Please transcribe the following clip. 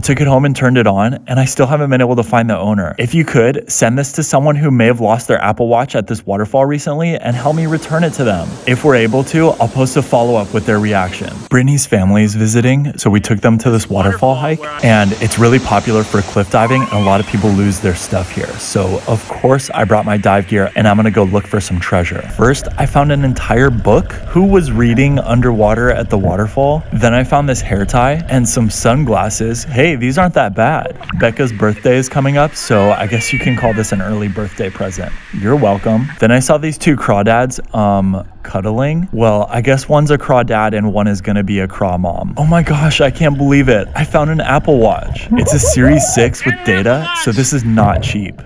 I took it home and turned it on, and I still haven't been able to find the owner. If you could, send this to someone who may have lost their Apple Watch at this waterfall recently and help me return it to them. If we're able to, I'll post a follow up with their reaction. Brittany's family is visiting, so we took them to this waterfall hike, and it's really popular for cliff diving, and a lot of people lose their stuff here. So, of course, I brought my dive gear and I'm gonna go look for some treasure. First, I found an entire book. Who was reading underwater at the waterfall? Then I found this hair tie and some sunglasses. Hey, these aren't that bad. Becca's birthday is coming up, so I guess you can call this an early birthday present. You're welcome. Then I saw these two crawdads um cuddling. Well, I guess one's a crawdad and one is gonna be a craw mom. Oh my gosh, I can't believe it. I found an Apple Watch. It's a Series 6 with data, so this is not cheap.